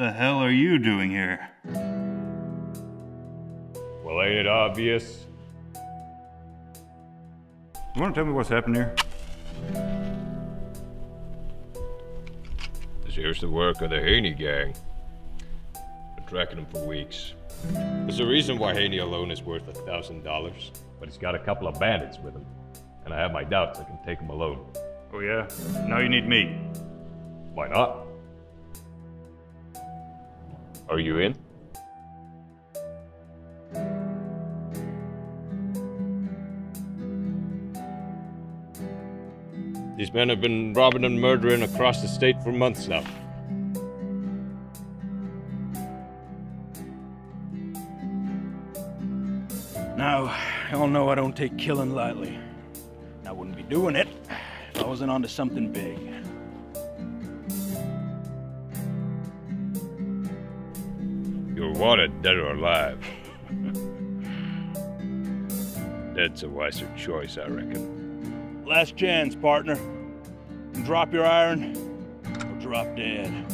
The hell are you doing here? Well, ain't it obvious? You want to tell me what's happened here? This here's the work of the Haney gang. Been tracking them for weeks. There's a reason why Haney alone is worth a thousand dollars, but he's got a couple of bandits with him, and I have my doubts I can take him alone. Oh, yeah? Now you need me. Why not? Are you in? These men have been robbing and murdering across the state for months now. Now, y'all know I don't take killing lightly. I wouldn't be doing it if I wasn't onto something big. You're wanted, dead or alive. Dead's a wiser choice, I reckon. Last chance, partner. Drop your iron or drop dead.